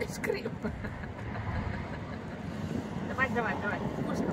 Айскрим. Давай, давай, давай. Вкусно.